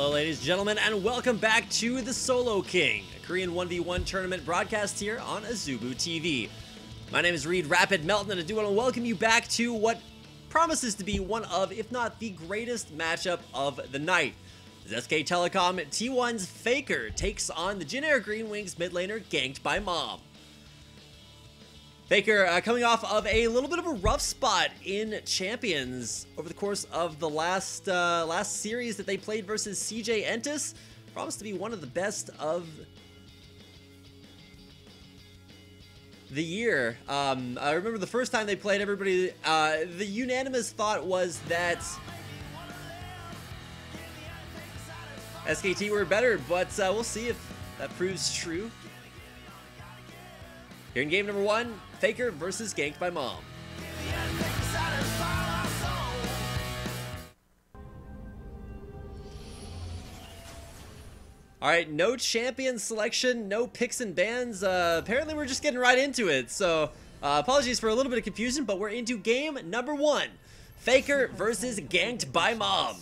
Hello, ladies and gentlemen, and welcome back to the Solo King, a Korean 1v1 tournament broadcast here on Azubu TV. My name is Reed Rapid Melton, and I do want to welcome you back to what promises to be one of, if not the greatest matchup of the night. As SK Telecom T1's Faker takes on the Jin Air Green Wings mid laner ganked by Mom. Faker uh, coming off of a little bit of a rough spot in Champions over the course of the last uh, last series that they played versus CJ Entus. Promised to be one of the best of the year. Um, I remember the first time they played, everybody, uh, the unanimous thought was that SKT were better, but uh, we'll see if that proves true. Here in game number one, Faker versus Ganked by Mom. Alright, no champion selection, no picks and bans. Uh, apparently we're just getting right into it, so uh, apologies for a little bit of confusion, but we're into game number one. Faker versus Ganked by Mom.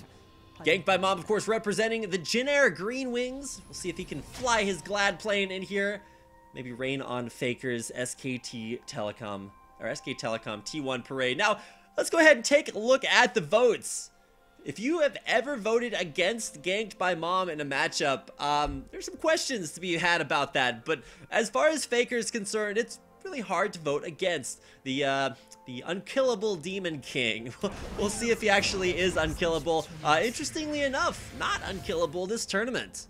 Ganked by Mom, of course, representing the Jin Air Green Wings. We'll see if he can fly his glad plane in here maybe rain on Faker's SKT Telecom, or SK Telecom T1 Parade. Now, let's go ahead and take a look at the votes. If you have ever voted against Ganked by Mom in a matchup, um, there's some questions to be had about that. But as far as Faker is concerned, it's really hard to vote against the uh, the unkillable Demon King. we'll see if he actually is unkillable. Uh, interestingly enough, not unkillable this tournament.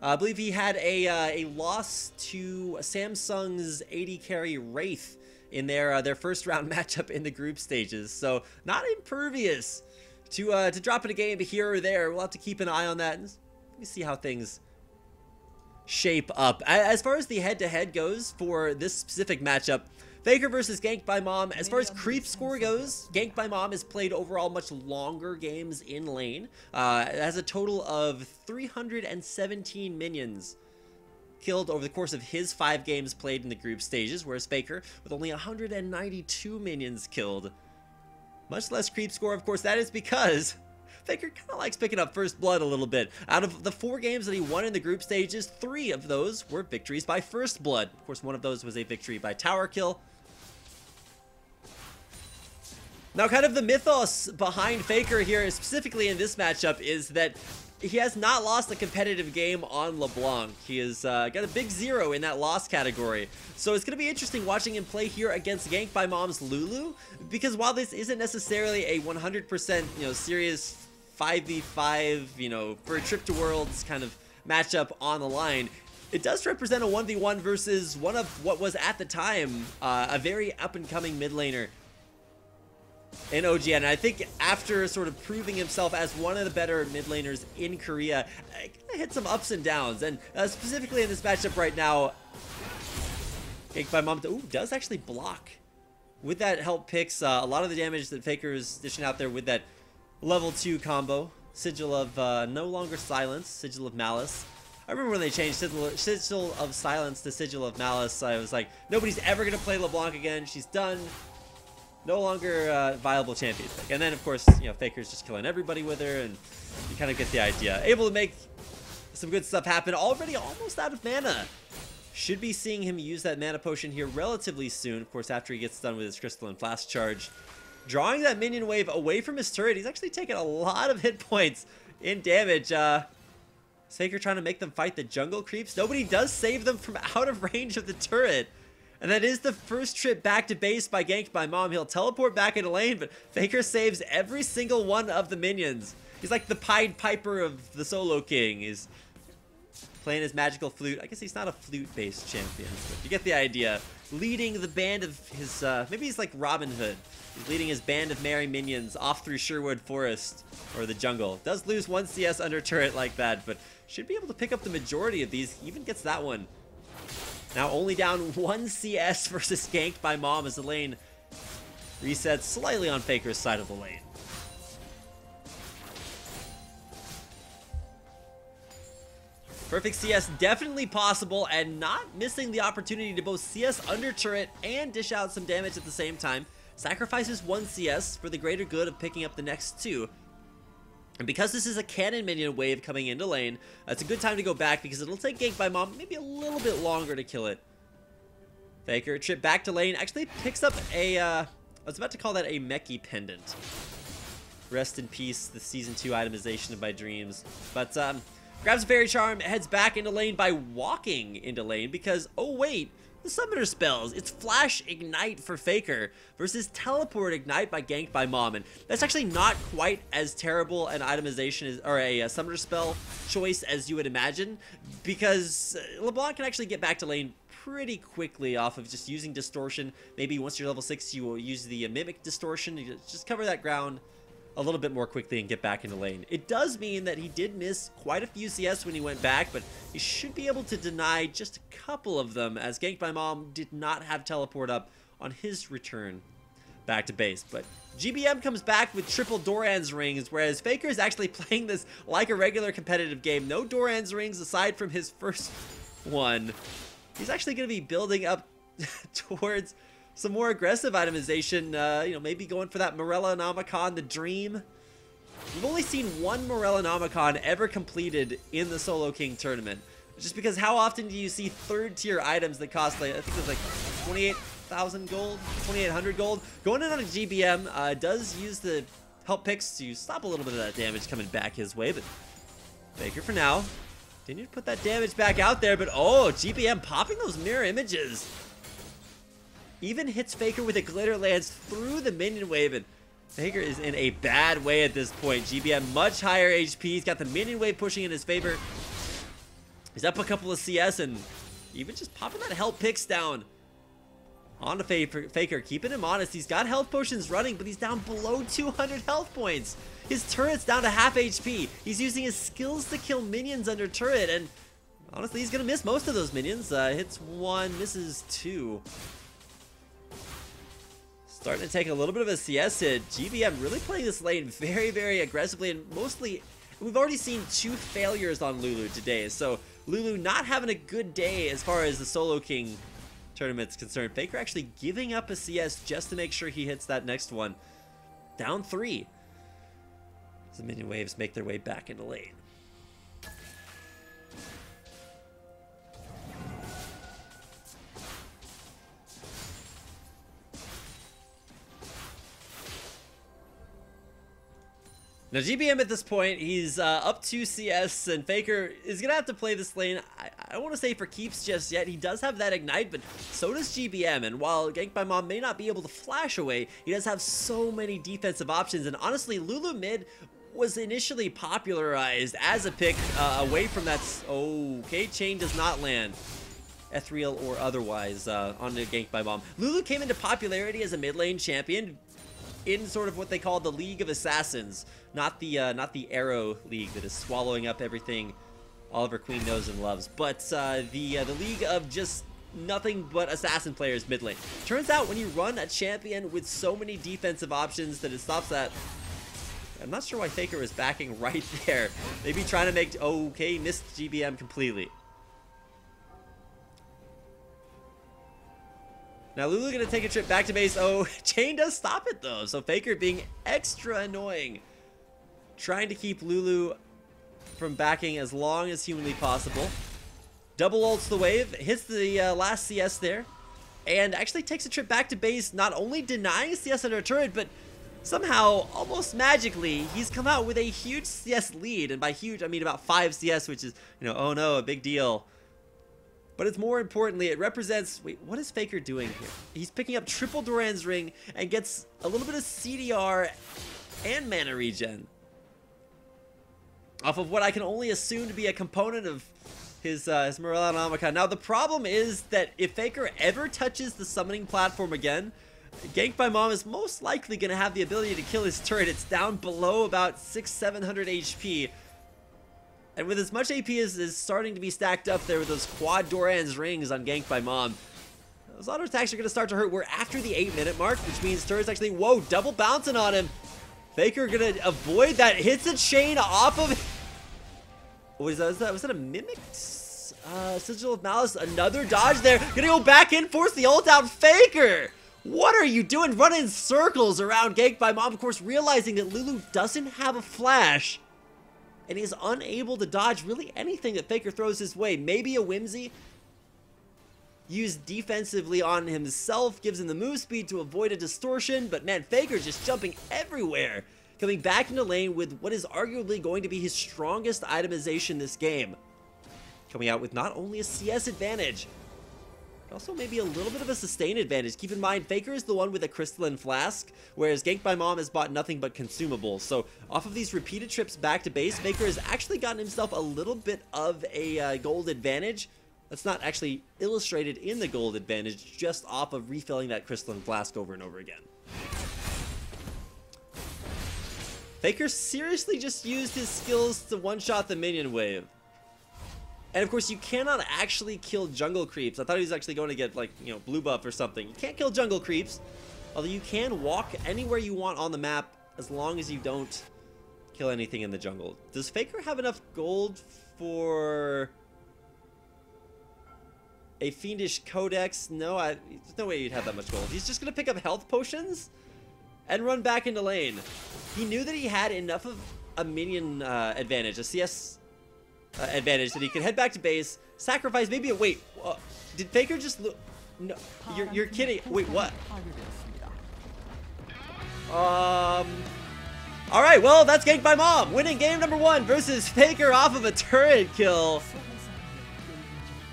I believe he had a uh, a loss to Samsung's AD carry Wraith in their uh, their first round matchup in the group stages. So not impervious to uh, to dropping a game here or there. We'll have to keep an eye on that. Me see how things shape up. As far as the head-to-head -head goes for this specific matchup, Faker versus Ganked by Mom. As far as creep score goes, Ganked by Mom has played overall much longer games in lane. Uh, it has a total of 317 minions killed over the course of his five games played in the group stages, whereas Faker, with only 192 minions killed. Much less creep score, of course, that is because Faker kind of likes picking up first blood a little bit. Out of the four games that he won in the group stages, three of those were victories by first blood. Of course, one of those was a victory by tower kill. Now, kind of the mythos behind Faker here, specifically in this matchup, is that he has not lost a competitive game on LeBlanc. He has uh, got a big zero in that loss category. So it's going to be interesting watching him play here against Gank by Mom's Lulu, because while this isn't necessarily a 100% you know serious 5v5, you know, for a trip to Worlds kind of matchup on the line, it does represent a 1v1 versus one of what was at the time uh, a very up-and-coming mid laner in OGN. And I think after sort of proving himself as one of the better mid laners in Korea, I hit some ups and downs. And uh, specifically in this matchup right now, Cake by ooh, does actually block. With that Help, Pix, uh, a lot of the damage that Faker is dishing out there with that level 2 combo. Sigil of uh, no longer silence, Sigil of Malice. I remember when they changed Sigil of Silence to Sigil of Malice, I was like, nobody's ever going to play LeBlanc again. She's done no longer uh, viable champion. And then, of course, you know, Faker's just killing everybody with her, and you kind of get the idea. Able to make some good stuff happen. Already almost out of mana. Should be seeing him use that mana potion here relatively soon. Of course, after he gets done with his crystalline flask charge. Drawing that minion wave away from his turret. He's actually taking a lot of hit points in damage. Uh, Faker trying to make them fight the jungle creeps. Nobody does save them from out of range of the turret. And that is the first trip back to base by Ganked by Mom. He'll teleport back into lane, but Faker saves every single one of the minions. He's like the Pied Piper of the Solo King. He's playing his magical flute. I guess he's not a flute-based champion, but you get the idea. Leading the band of his, uh, maybe he's like Robin Hood. He's leading his band of merry minions off through Sherwood Forest, or the jungle. Does lose one CS under turret like that, but should be able to pick up the majority of these. He Even gets that one now only down one CS versus ganked by Mom as the lane resets slightly on Faker's side of the lane. Perfect CS definitely possible and not missing the opportunity to both CS under turret and dish out some damage at the same time. Sacrifices one CS for the greater good of picking up the next two. And because this is a cannon minion wave coming into lane, it's a good time to go back because it'll take Gank by Mom maybe a little bit longer to kill it. Faker, trip back to lane, actually picks up a, uh, I was about to call that a Meki pendant. Rest in peace, the Season 2 itemization of my dreams. But, um, grabs a Fairy Charm, heads back into lane by walking into lane because, oh wait, summoner spells. It's Flash Ignite for Faker versus Teleport Ignite by Ganked by Mom. And that's actually not quite as terrible an itemization or a, a summoner spell choice as you would imagine because uh, LeBlanc can actually get back to lane pretty quickly off of just using Distortion. Maybe once you're level 6, you will use the uh, Mimic Distortion to just cover that ground a little bit more quickly and get back into lane. It does mean that he did miss quite a few CS when he went back, but he should be able to deny just a couple of them as Gank by Mom did not have teleport up on his return back to base. But GBM comes back with triple Doran's rings, whereas Faker is actually playing this like a regular competitive game. No Doran's rings aside from his first one. He's actually going to be building up towards some more aggressive itemization, uh, you know, maybe going for that Morellonomicon, the Dream. We've only seen one Morellonomicon ever completed in the Solo King tournament. Just because how often do you see third tier items that cost like, I think it was like 28,000 gold, 2,800 gold? Going in on a GBM uh, does use the Help, Pix to stop a little bit of that damage coming back his way, but Faker for now. To put that damage back out there, but oh, GBM popping those mirror images. Even hits Faker with a Glitter Lance through the minion wave, and Faker is in a bad way at this point. GBM much higher HP. He's got the minion wave pushing in his favor. He's up a couple of CS and even just popping that Help, Pix down on the Faker, keeping him honest. He's got health potions running, but he's down below 200 health points. His turret's down to half HP. He's using his skills to kill minions under turret, and honestly, he's gonna miss most of those minions. Uh, hits one, misses two. Starting to take a little bit of a CS hit. GBM really playing this lane very, very aggressively and mostly... We've already seen two failures on Lulu today, so Lulu not having a good day as far as the Solo King tournament's concerned. Faker actually giving up a CS just to make sure he hits that next one. Down three. As the minion waves make their way back into lane. Now GBM at this point, he's uh, up to CS, and Faker is going to have to play this lane. I, I don't want to say for keeps just yet. He does have that Ignite, but so does GBM. And while Gank by Mom may not be able to flash away, he does have so many defensive options. And honestly, Lulu mid was initially popularized as a pick uh, away from that... Okay, Chain does not land ethereal or otherwise uh, on the Gank by Mom. Lulu came into popularity as a mid lane champion in sort of what they call the League of Assassins, not the uh, not the Arrow League that is swallowing up everything Oliver Queen knows and loves, but uh, the uh, the League of just nothing but assassin players mid lane. Turns out when you run a champion with so many defensive options that it stops that. I'm not sure why Faker is backing right there. Maybe trying to make okay missed GBM completely. Now Lulu gonna take a trip back to base. Oh, Chain does stop it though. So Faker being extra annoying. Trying to keep Lulu from backing as long as humanly possible. Double ults the wave, hits the uh, last CS there, and actually takes a trip back to base, not only denying CS under turret, but somehow, almost magically, he's come out with a huge CS lead, and by huge, I mean about 5 CS, which is, you know, oh no, a big deal. But it's more importantly, it represents... Wait, what is Faker doing here? He's picking up triple Doran's ring and gets a little bit of CDR and mana regen. Off of what I can only assume to be a component of his, uh, his Morellonomicon. Now, the problem is that if Faker ever touches the summoning platform again, Gank by Mom is most likely going to have the ability to kill his turret. It's down below about 6 700 HP. And with as much AP as is starting to be stacked up there with those quad Doran's rings on Gank by Mom, those auto attacks are going to start to hurt. We're after the 8 minute mark, which means Turret's actually, whoa, double bouncing on him. Faker going to avoid that. Hits a chain off of... What is that? Was that, was that a Mimic? Uh, Sigil of Malice, another dodge there. Gonna go back in, force the ult out. Faker! What are you doing? Running circles around Gank by Mom, of course, realizing that Lulu doesn't have a flash. And he's unable to dodge really anything that Faker throws his way. Maybe a Whimsy used defensively on himself, gives him the move speed to avoid a distortion, but man, Faker just jumping everywhere. Coming back into lane with what is arguably going to be his strongest itemization this game. Coming out with not only a CS advantage, also maybe a little bit of a sustain advantage. Keep in mind, Faker is the one with a crystalline flask, whereas Gank by Mom has bought nothing but consumables. So off of these repeated trips back to base, Faker has actually gotten himself a little bit of a uh, gold advantage. That's not actually illustrated in the gold advantage, just off of refilling that crystalline flask over and over again. Faker seriously just used his skills to one-shot the minion wave. And of course, you cannot actually kill jungle creeps. I thought he was actually going to get, like, you know, blue buff or something. You can't kill jungle creeps. Although you can walk anywhere you want on the map as long as you don't kill anything in the jungle. Does Faker have enough gold for a Fiendish Codex? No, I, there's no way you'd have that much gold. He's just going to pick up health potions and run back into lane. He knew that he had enough of a minion uh, advantage, a CS uh, advantage, that he could head back to base, sacrifice maybe a... Wait, uh, did Faker just... look? No, you're, you're kidding. Wait, what? Um... Alright, well, that's ganked by Mom, winning game number one versus Faker off of a turret kill.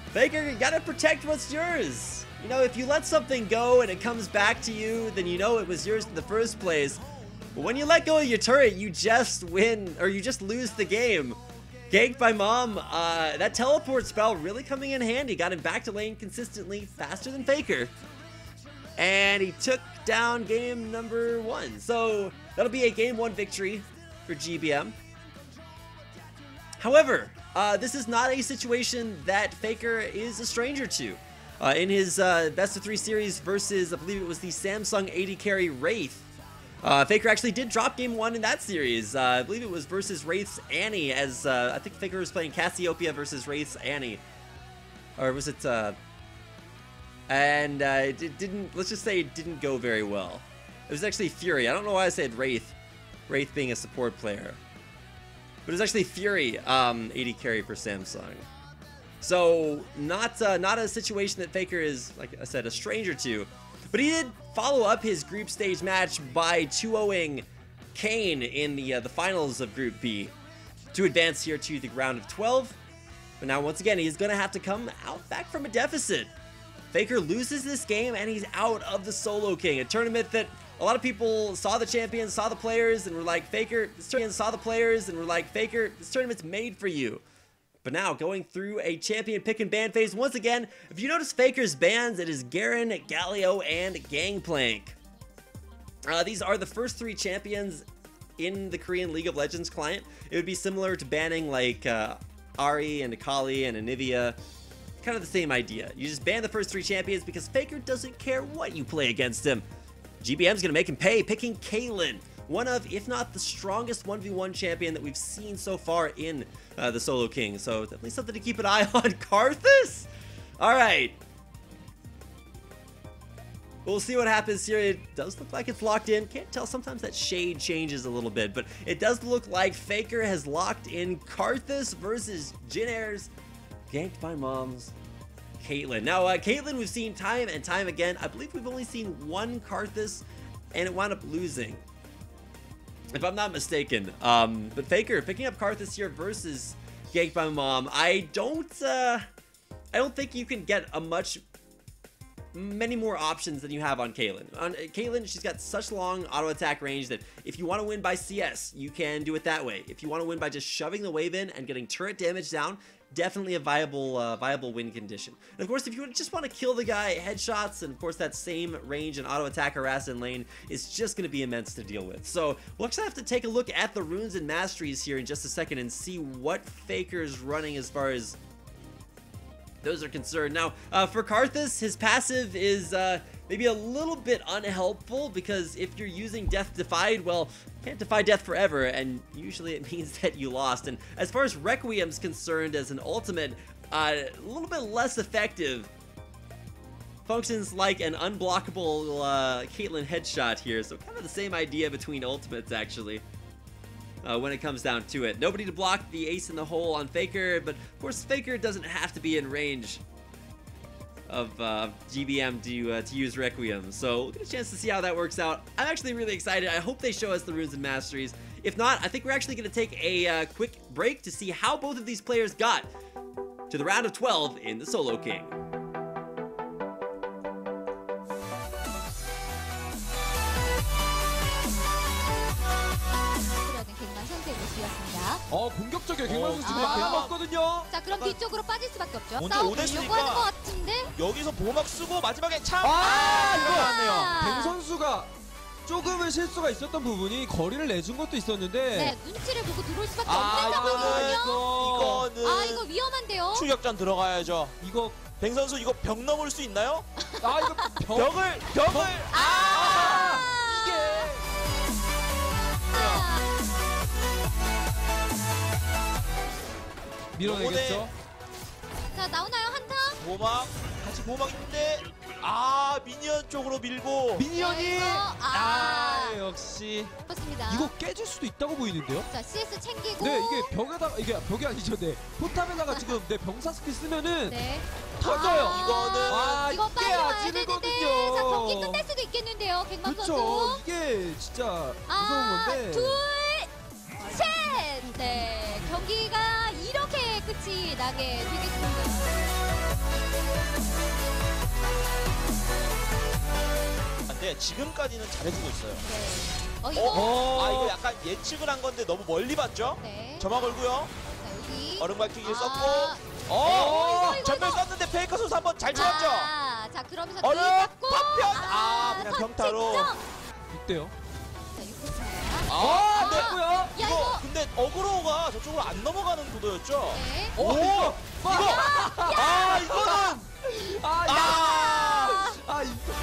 Faker, you gotta protect what's yours. You know, if you let something go and it comes back to you, then you know it was yours in the first place. But when you let go of your turret, you just win, or you just lose the game. Ganked by Mom, uh, that teleport spell really coming in handy. Got him back to lane consistently, faster than Faker. And he took down game number one. So that'll be a game one victory for GBM. However, uh, this is not a situation that Faker is a stranger to. Uh, in his uh, best of three series versus, I believe it was the Samsung AD carry Wraith, uh, Faker actually did drop game one in that series. Uh, I believe it was versus Wraith's Annie, as uh, I think Faker was playing Cassiopeia versus Wraith's Annie. Or was it, uh, and uh, it didn't, let's just say it didn't go very well. It was actually Fury. I don't know why I said Wraith, Wraith being a support player. But it was actually Fury, um, AD carry for Samsung. So, not, uh, not a situation that Faker is, like I said, a stranger to. But he did follow up his group stage match by 2-0ing Kane in the, uh, the finals of Group B to advance here to the round of 12. But now, once again, he's going to have to come out back from a deficit. Faker loses this game, and he's out of the Solo King, a tournament that a lot of people saw the champions, saw the players, and were like, Faker, this tournament saw the players, and were like, Faker, this tournament's made for you. But now, going through a champion pick and ban phase, once again, if you notice Faker's bans, it is Garen, Galio, and Gangplank. Uh, these are the first three champions in the Korean League of Legends client. It would be similar to banning like uh, Ahri and Akali and Anivia. Kind of the same idea. You just ban the first three champions because Faker doesn't care what you play against him. GBM's gonna make him pay, picking Caitlyn one of, if not the strongest 1v1 champion that we've seen so far in uh, the Solo King. So definitely something to keep an eye on. Karthus? Alright. We'll see what happens here. It does look like it's locked in. Can't tell. Sometimes that shade changes a little bit. But it does look like Faker has locked in Karthus versus Jin Air's Ganked by Moms Caitlyn. Now, uh, Caitlyn we've seen time and time again. I believe we've only seen one Karthus and it wound up losing if I'm not mistaken. Um, but Faker picking up Karthus here versus Gank by Mom. I don't, uh, I don't think you can get a much, many more options than you have on Caitlyn. On uh, Caitlyn, she's got such long auto attack range that if you want to win by CS, you can do it that way. If you want to win by just shoving the wave in and getting turret damage down, definitely a viable uh, viable win condition. And of course, if you just want to kill the guy, headshots, and of course that same range and auto attack harass in lane is just going to be immense to deal with. So we'll actually have to take a look at the runes and masteries here in just a second and see what Faker's running as far as those are concerned. Now, uh, for Karthus, his passive is uh, maybe a little bit unhelpful because if you're using Death Defied, well, can't defy death forever, and usually it means that you lost. And as far as Requiem's concerned as an ultimate, uh, a little bit less effective. Functions like an unblockable uh, Caitlyn headshot here, so kind of the same idea between ultimates, actually. uh, when it comes down to it. Nobody to block the ace in the hole on Faker, but of course Faker doesn't have to be in range of uh, GBM to, uh, to use Requiem. So we'll get a chance to see how that works out. I'm actually really excited. I hope they show us the runes and masteries. If not, I think we're actually going to take a uh, quick break to see how both of these players got to the round of 12 in the Solo King. 어 공격적이에요. 갱만수 지금 아. 많이 먹거든요. 자, 그럼 약간 뒤쪽으로 빠질 수밖에 없죠. 오늘 싸움 오대 보려고 수니까 하는 것 같은데. 여기서 보호막 쓰고 마지막에 참 아, 이거 들어갔네요. 갱 선수가 조금은 실수가 있었던 부분이 거리를 내준 것도 있었는데. 네, 눈치를 보고 들어올 수밖에 아 없는 상황이거든요. 이거 이거는 아, 이거 위험한데요. 추격전 들어가야죠. 이거 뱅 선수 이거 벽 넘을 수 있나요? 아 이거 벽 벽을 벽을 아! 밀어내겠죠. 자, 나오나요? 한타? 보호막 같이 보호막 있는데 아 미니언 쪽으로 밀고 미니언이 네, 아, 아. 역시 그렇습니다. 이거 깨질 수도 있다고 보이는데요. 자, CS 챙기고. 네 이게 벽에다가 이게 벽이 아니죠. 네 포탑에다가 지금 내 병사 스킬 쓰면은 네. 터져요. 아. 이거는 아 이거 이게 빨리 와야. 되는데. 자, 경기 끝날 수도 있겠는데요, 갱만 그렇죠. 선수. 이게 진짜 무서운 아, 건데. 둘, 셋! 네, 경기가 끝이 나게 되겠습니다. 근데 지금까지는 잘해주고 있어요. 네. 어, 어? 이거. 아 이거 약간 예측을 한 건데 너무 멀리 봤죠? 네. 점화 걸고요. 자, 여기. 얼음 밝히기 아, 썼고 어, 어 이거, 이거, 전멸 이거. 썼는데 페이커 선수 한번 잘 찍었죠? 아, 자, 그러면서 얼음. 파편 아 그냥 평타로. 이때요. 자, 6분 아, 아. 됐고요. 야, 이거 이거. 근데 어그로가 저쪽으로 안 넘어가는 구도였죠? 네. 오, 오! 이거. 이거 아 이거는 아, 야. 아 아, 이거.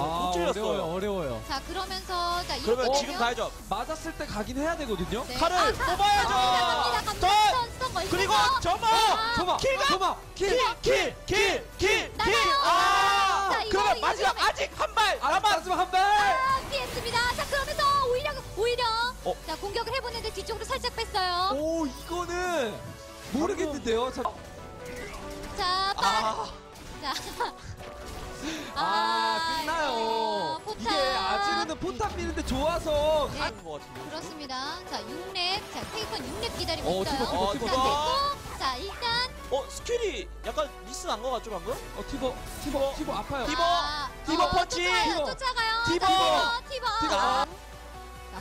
아, 못 찔렸어요. 어려워요, 어려워요. 자, 그러면서. 자, 그러면 이렇게 지금 되면- 가야죠. 맞았을 때 가긴 해야 되거든요. 네. 칼을 아, 뽑아야죠. 갑니다, 갑니다. 더! 감독선 걸고. 그리고 점화 아, 소마, 킬각! 소마, 킬. 킬 킬 킬 킬 나가요. 아 자, 이거, 그러면 이거 마지막 위험해. 아직 한 발 아, 남았 마지막 한 발. 아, 피했습니다. 자, 그러면서 오히려, 오히려. 어? 자, 공격을 해보는데 뒤쪽으로 살짝 뺐어요. 오, 이거는 모르겠는데요. 자, 자, 빠. 아 자. 아, 끝나요. 이거 포탑. 이게 아지르는 포탑 미는데 좋아서 네. 하는 것 같은데 그렇습니다. 자, 6렙. 자, 페이컨 6렙 기다리고 어, 있어요. 어, 티버. 됐고. 자, 일단. 어 스킬이 약간 미스 난 것 같죠 방금? 어, 티버, 티버, 티버 아파요. 티버, 아, 티버 어, 펀치. 쫓아가요, 티버. 쫓아가요. 티버. 자, 티버. 티버. 자,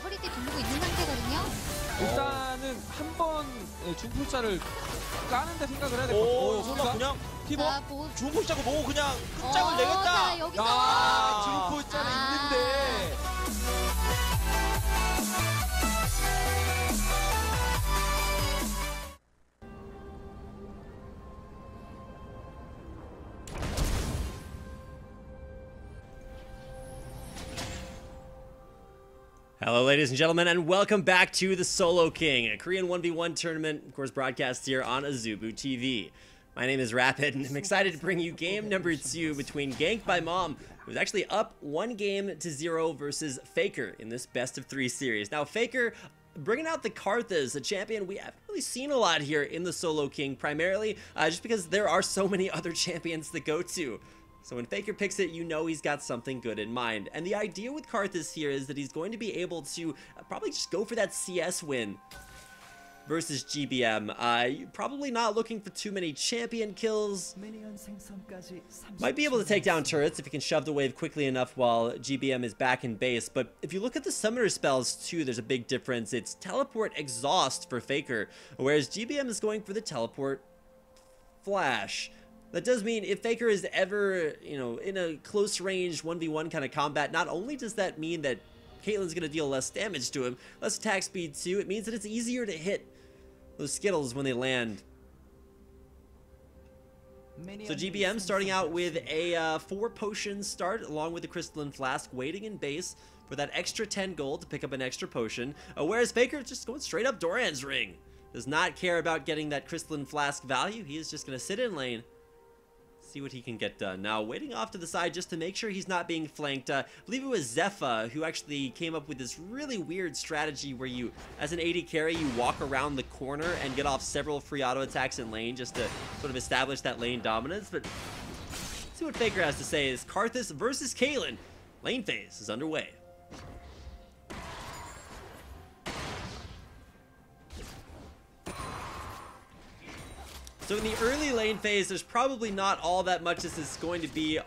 허리띠 두르고 있는 상태거든요. 일단은 한 번 중풀자를 까는데 생각을 해야 될것오 같아요. 설마 그냥 티버. 자, 보. 중폭 시작을 보고 그냥 끝장을 어, 내겠다 자, 여기서. 야, 중풀자는 아. 있는데. Hello, ladies and gentlemen, and welcome back to the Solo King, a Korean 1v1 tournament, of course, broadcast here on Azubu TV. My name is Rapid, and I'm excited to bring you game number two between Gank by Mom, who's actually up one game to zero versus Faker in this best of three series. Now, Faker bringing out the Karthus, a champion we haven't really seen a lot here in the Solo King, primarily uh, just because there are so many other champions to go to. So when Faker picks it, you know he's got something good in mind. And the idea with Karthus here is that he's going to be able to uh, probably just go for that CS win versus GBM. Uh, probably not looking for too many champion kills. Might be able to take down turrets if he can shove the wave quickly enough while GBM is back in base. But if you look at the summoner spells too, there's a big difference. It's teleport exhaust for Faker, whereas GBM is going for the teleport flash. That does mean if Faker is ever, you know, in a close range 1v1 kind of combat, not only does that mean that Caitlyn's going to deal less damage to him, less attack speed too, it means that it's easier to hit those Skittles when they land. So GBM starting out with a uh, four potion start along with the Crystalline Flask, waiting in base for that extra 10 gold to pick up an extra potion, uh, whereas Faker just going straight up Doran's ring. Does not care about getting that Crystalline Flask value, he is just going to sit in lane, See what he can get done. Now, waiting off to the side just to make sure he's not being flanked. Uh, I believe it was Zepha who actually came up with this really weird strategy where you, as an AD carry, you walk around the corner and get off several free auto attacks in lane just to sort of establish that lane dominance. But see what Faker has to say is Karthus versus Caitlyn. Lane phase is underway. So in the early lane phase, there's probably not all that much this is going to be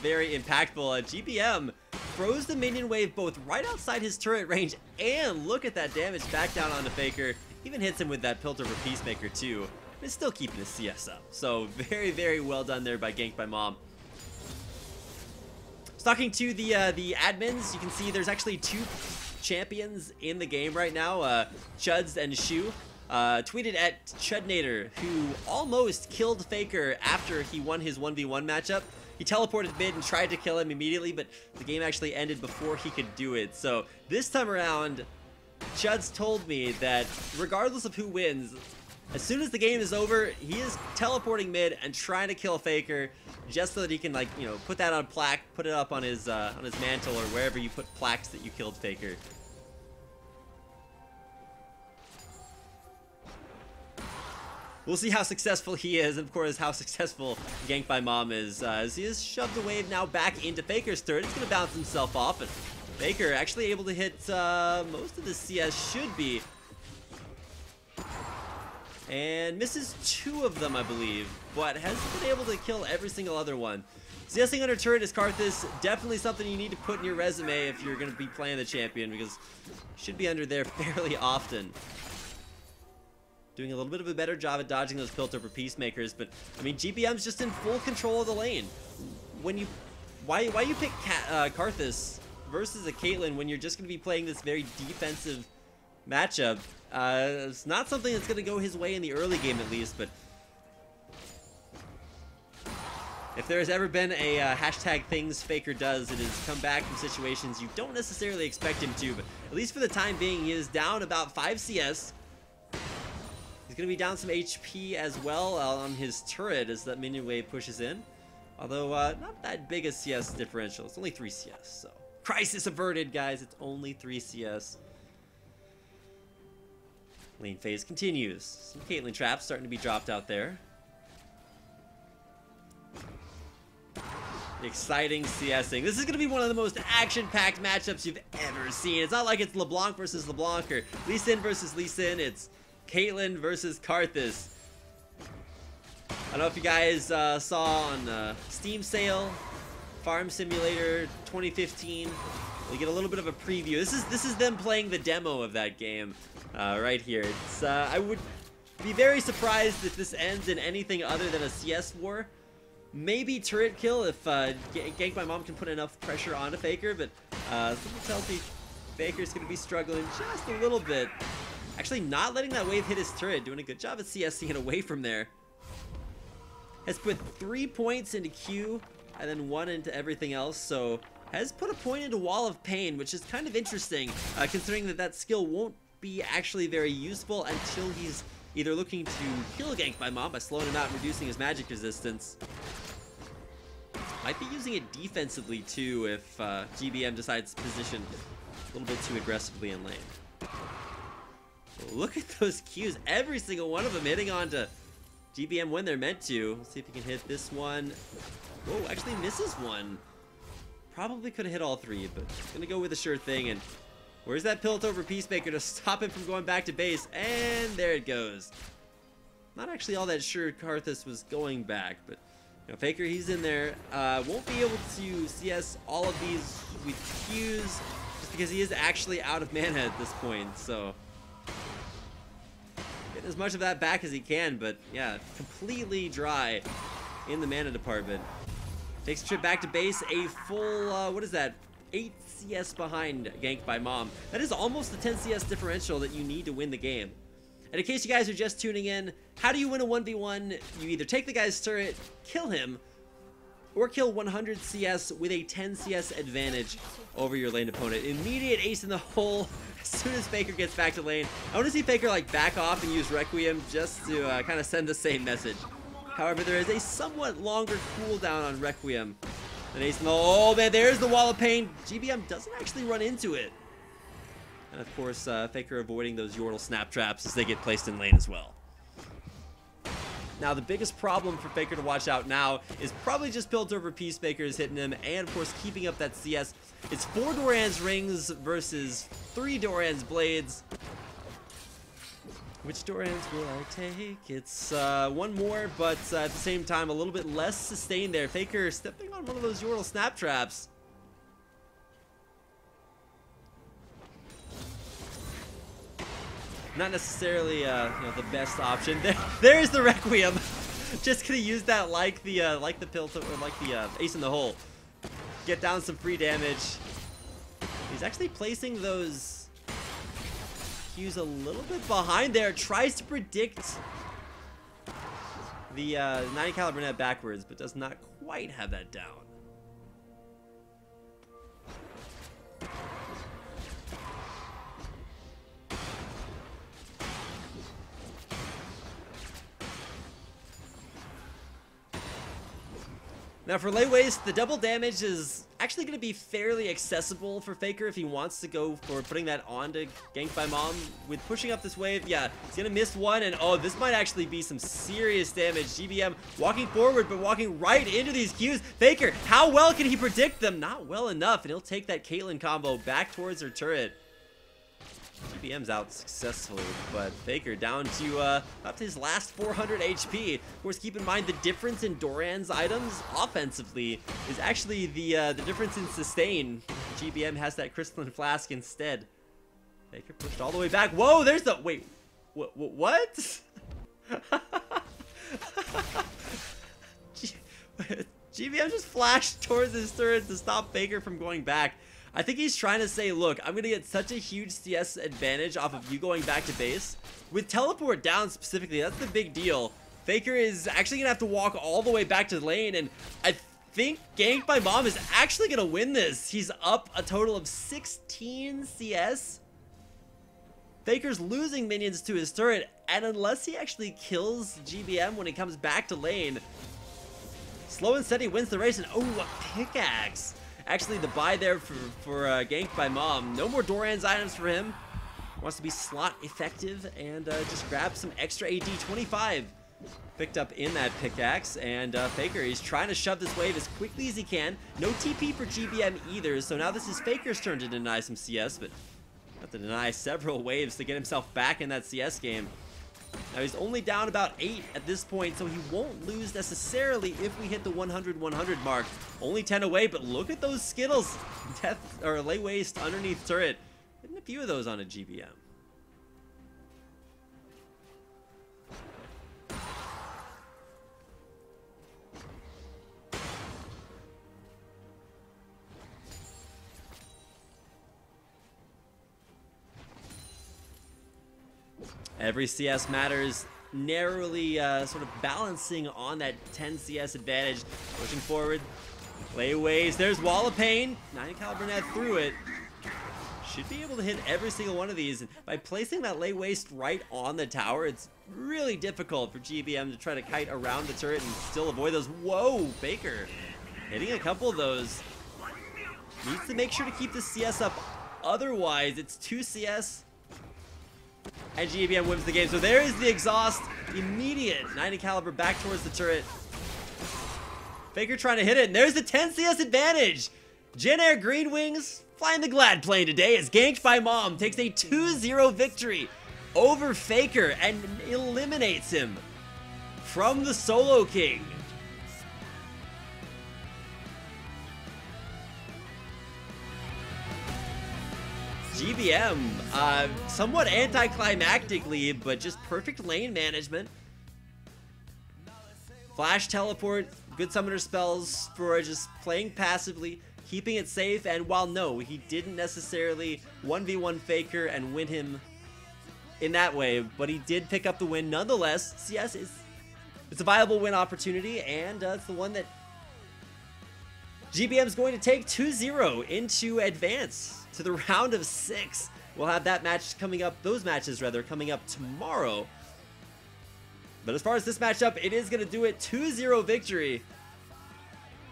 very impactful. Uh, GBM throws the minion wave both right outside his turret range and look at that damage back down onto Faker. Even hits him with that Piltover Peacemaker too. It's still keeping his CS up. So very, very well done there by Gank by Mom. Talking to the uh, the admins, you can see there's actually two champions in the game right now, uh, Chuds and Shu. Uh, tweeted at Chudnator, who almost killed Faker after he won his 1v1 matchup. He teleported mid and tried to kill him immediately, but the game actually ended before he could do it. So this time around, Chuds told me that regardless of who wins, as soon as the game is over, he is teleporting mid and trying to kill Faker just so that he can like, you know, put that on plaque, put it up on his uh, on his mantle or wherever you put plaques that you killed Faker. We'll see how successful he is, and of course how successful Gank by Mom is, uh, as he has shoved the wave now back into Faker's turret. He's going to bounce himself off, and Faker actually able to hit uh, most of the CS should be. And misses two of them, I believe, but has been able to kill every single other one. CSing under turret is Karthus, definitely something you need to put in your resume if you're going to be playing the champion, because should be under there fairly often doing a little bit of a better job at dodging those Piltover Peacemakers, but, I mean, GBM's just in full control of the lane. When you... Why, why you pick Kat, uh, Karthus versus a Caitlyn when you're just going to be playing this very defensive matchup? Uh, it's not something that's going to go his way in the early game, at least, but... If there has ever been a uh, hashtag things Faker does, it is come back from situations you don't necessarily expect him to, but at least for the time being, he is down about 5 CS, He's going to be down some HP as well uh, on his turret as that minion wave pushes in. Although, uh, not that big a CS differential. It's only 3 CS, so... Crisis averted, guys. It's only 3 CS. Lane phase continues. Some Caitlyn traps starting to be dropped out there. Exciting CSing. This is going to be one of the most action-packed matchups you've ever seen. It's not like it's LeBlanc versus LeBlanc or Lee Sin versus Lee Sin. It's Caitlyn versus Karthus. I don't know if you guys uh, saw on uh, Steam sale, Farm Simulator 2015. We get a little bit of a preview. This is this is them playing the demo of that game uh, right here. It's uh, I would be very surprised if this ends in anything other than a CS war. Maybe turret kill if uh, Gank My Mom can put enough pressure onto Faker, but uh, something tells me Faker's going to be struggling just a little bit. Actually not letting that wave hit his turret, doing a good job at CSing it away from there. Has put three points into Q and then one into everything else, so has put a point into Wall of Pain, which is kind of interesting, uh, considering that that skill won't be actually very useful until he's either looking to kill Gank my Mom by slowing him out and reducing his magic resistance. Might be using it defensively too if uh, GBM decides to position a little bit too aggressively in lane. Look at those Qs. Every single one of them hitting onto GBM when they're meant to. Let's see if he can hit this one. Whoa, actually misses one. Probably could have hit all three, but gonna go with a sure thing. And where's that Piltover Peacemaker to stop him from going back to base? And there it goes. Not actually all that sure Karthus was going back, but you know, Faker, he's in there. Uh, won't be able to CS all of these with Qs just because he is actually out of mana at this point, so as much of that back as he can, but yeah, completely dry in the mana department. Takes a trip back to base, a full, uh, what is that, 8 CS behind Gank by Mom. That is almost the 10 CS differential that you need to win the game. And in case you guys are just tuning in, how do you win a 1v1? You either take the guy's turret, kill him, or kill 100 CS with a 10 CS advantage over your lane opponent. Immediate ace in the hole as soon as Faker gets back to lane. I want to see Faker like back off and use Requiem just to uh, kind of send the same message. However, there is a somewhat longer cooldown on Requiem than Ace in the Hole. Oh, man, there's the Wall of Pain. GBM doesn't actually run into it. And of course, uh, Faker avoiding those Yordle snap traps as they get placed in lane as well. Now, the biggest problem for Faker to watch out now is probably just Piltover Peacemakers hitting him, and of course, keeping up that CS. It's four Doran's rings versus three Doran's blades. Which Doran's will I take? It's uh, one more, but uh, at the same time, a little bit less sustained there. Faker stepping on one of those Yordle snap traps. Not necessarily uh, you know, the best option. There, there's the Requiem. Just gonna use that like the uh, like the pill to, or like the uh, ace in the hole. Get down some free damage. He's actually placing those cues a little bit behind there. Tries to predict the uh, 90 caliber net backwards, but does not quite have that down. Now for lay waste, the double damage is actually going to be fairly accessible for Faker if he wants to go for putting that on to gank by Mom. With pushing up this wave, yeah, he's going to miss one, and oh, this might actually be some serious damage. GBM walking forward, but walking right into these Qs. Faker, how well can he predict them? Not well enough, and he'll take that Caitlyn combo back towards her turret. GBM's out successfully, but Faker down to uh, up to his last 400 HP. Of course, keep in mind the difference in Doran's items offensively is actually the uh, the difference in sustain. GBM has that Crystalline Flask instead. Faker pushed all the way back. Whoa, there's the wait, what? What? GBM just flashed towards his turret to stop Faker from going back. I think he's trying to say, look, I'm going to get such a huge CS advantage off of you going back to base. With teleport down specifically, that's the big deal. Faker is actually going to have to walk all the way back to lane, and I think Gank by Mom is actually going to win this. He's up a total of 16 CS. Faker's losing minions to his turret, and unless he actually kills GBM when he comes back to lane, Slow and Steady wins the race, and oh, a pickaxe. Actually, the buy there for, for uh, Gank by Mom. No more Doran's items for him. Wants to be slot effective and uh, just grab some extra AD 25. Picked up in that pickaxe, and uh, Faker, he's trying to shove this wave as quickly as he can. No TP for GBM either, so now this is Faker's turn to deny some CS, but have to deny several waves to get himself back in that CS game. Now he's only down about 8 at this point, so he won't lose necessarily if we hit the 100-100 mark. Only 10 away, but look at those Skittles. Death, or lay waste underneath turret. Getting a few of those on a GBM. Every CS matters narrowly uh, sort of balancing on that 10 CS advantage. Pushing forward. Lay Waste. There's Wall of Pain. 90 caliber net through it. Should be able to hit every single one of these. And by placing that lay waste right on the tower, it's really difficult for GBM to try to kite around the turret and still avoid those. Whoa, Faker. Hitting a couple of those. Needs to make sure to keep the CS up. Otherwise, it's 2 CS and GBM wins the game. So there is the exhaust. Immediate 90 caliber back towards the turret. Faker trying to hit it, and there's the 10 CS advantage. Jin Air Green Wings flying the glad plane today is ganked by Mom takes a 2-0 victory over Faker and eliminates him from the Solo King. GBM, uh, somewhat anticlimactically, but just perfect lane management. Flash teleport, good summoner spells for just playing passively, keeping it safe, and while no, he didn't necessarily 1v1 Faker and win him in that way, but he did pick up the win nonetheless. CS is it's a viable win opportunity, and uh, it's the one that GBM is going to take 2-0 into advance to the round of six. We'll have that match coming up, those matches rather, coming up tomorrow. But as far as this matchup, it is going to do it 2-0 victory.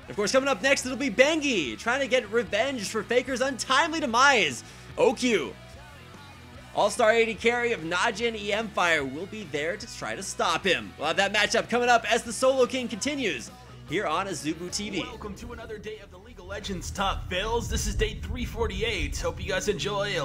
Of course, coming up next, it'll be Bengi trying to get revenge for Faker's untimely demise. Ohq. All-Star AD carry of Najin e-mFire will be there to try to stop him. We'll have that matchup coming up as the Solo King continues here on Azubu TV. Legends Top Fails. This is day 348. Hope you guys enjoy.